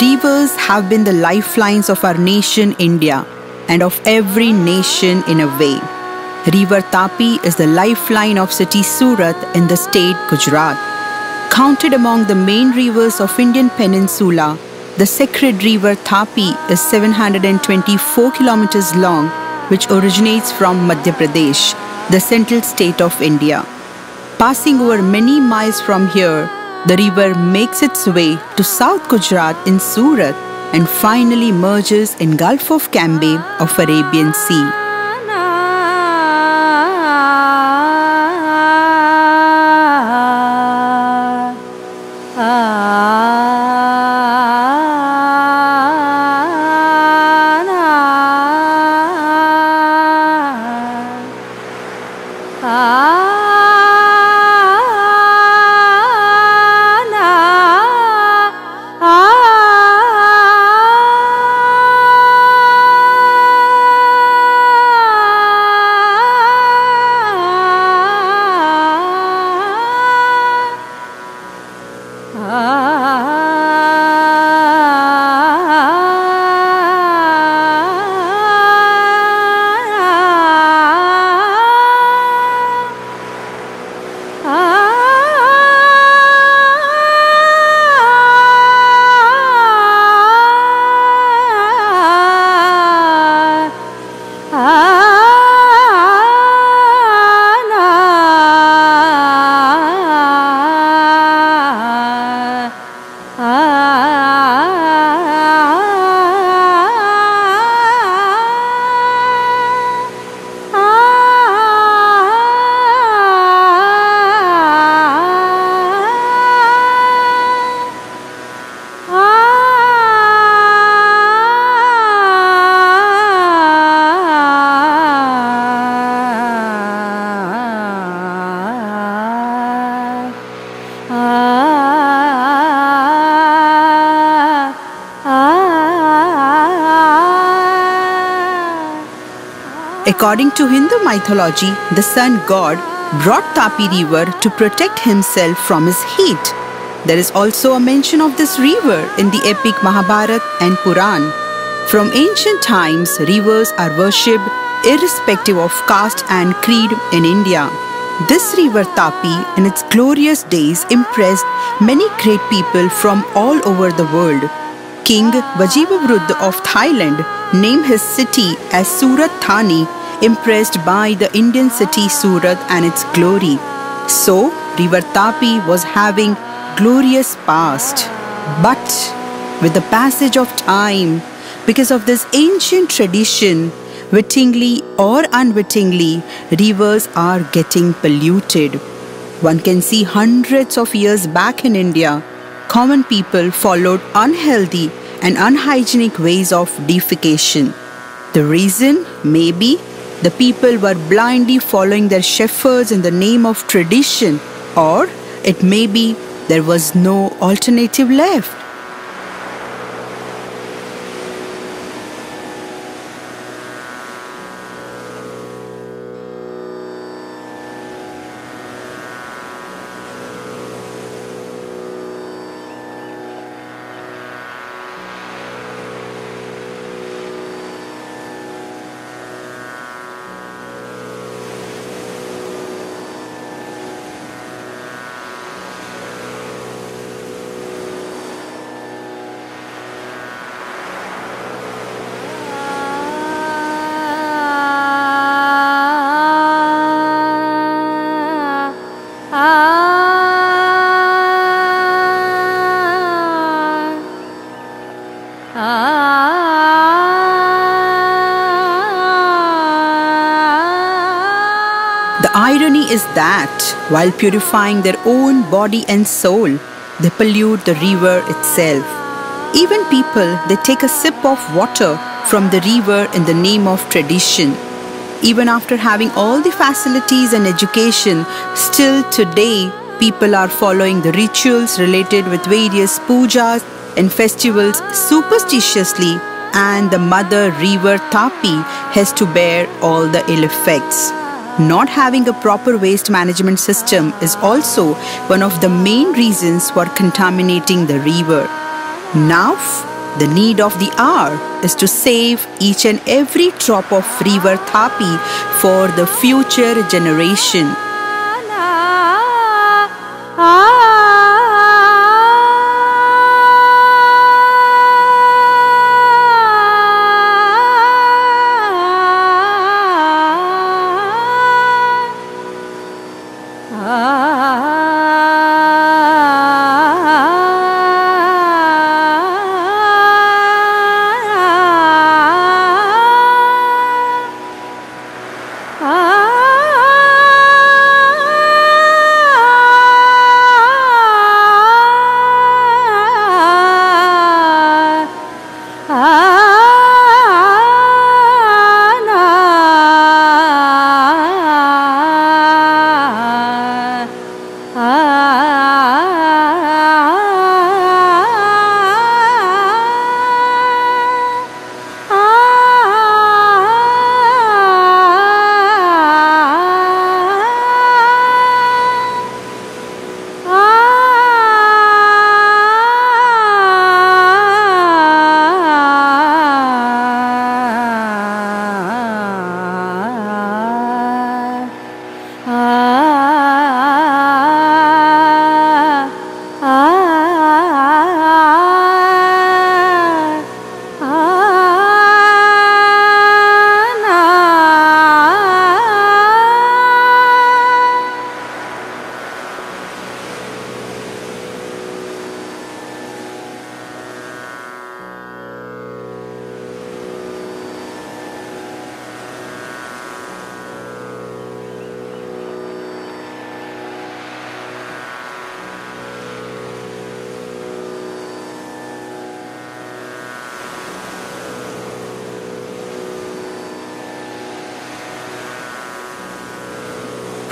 Rivers have been the lifelines of our nation, India, and of every nation in a way. River Tapi is the lifeline of city Surat in the state Gujarat. Counted among the main rivers of Indian peninsula, the sacred river Tapi is 724 kilometers long, which originates from Madhya Pradesh, the central state of India. Passing over many miles from here, the river makes its way to South Gujarat in Surat and finally merges in Gulf of Cambay of Arabian Sea. Ah, ah, ah. According to Hindu mythology, the sun god brought Tapi river to protect himself from his heat. There is also a mention of this river in the epic Mahabharata and Puran. From ancient times, rivers are worshipped irrespective of caste and creed in India. This river Tapi, in its glorious days, impressed many great people from all over the world. King Vajiravudh of Thailand named his city as Surat Thani, impressed by the Indian city Surat and its glory. So, River Tapi was having glorious past. But with the passage of time, because of this ancient tradition, wittingly or unwittingly, rivers are getting polluted. One can see hundreds of years back in India, common people followed unhealthy and unhygienic ways of defecation. The reason may be the people were blindly following their shepherds in the name of tradition, or it may be there was no alternative left. Is that while purifying their own body and soul, they pollute the river itself. Even people, they take a sip of water from the river in the name of tradition. Even after having all the facilities and education, still today people are following the rituals related with various pujas and festivals superstitiously and the mother river Tapi has to bear all the ill effects. Not having a proper waste management system is also one of the main reasons for contaminating the river. Now, the need of the hour is to save each and every drop of river Tapi for the future generation.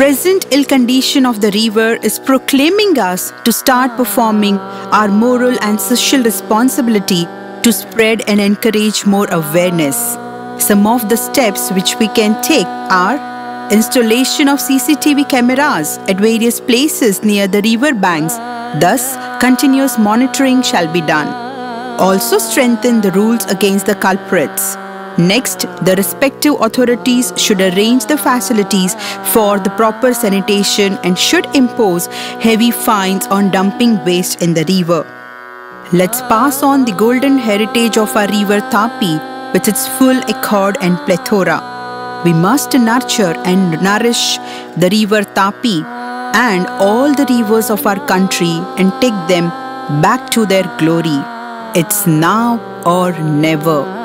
Present ill condition of the river is proclaiming us to start performing our moral and social responsibility to spread and encourage more awareness. Some of the steps which we can take are installation of CCTV cameras at various places near the river banks. Thus, continuous monitoring shall be done. Also strengthen the rules against the culprits. Next, the respective authorities should arrange the facilities for the proper sanitation and should impose heavy fines on dumping waste in the river. Let's pass on the golden heritage of our river Tapi with its full accord and plethora. We must nurture and nourish the river Tapi and all the rivers of our country and take them back to their glory. It's now or never.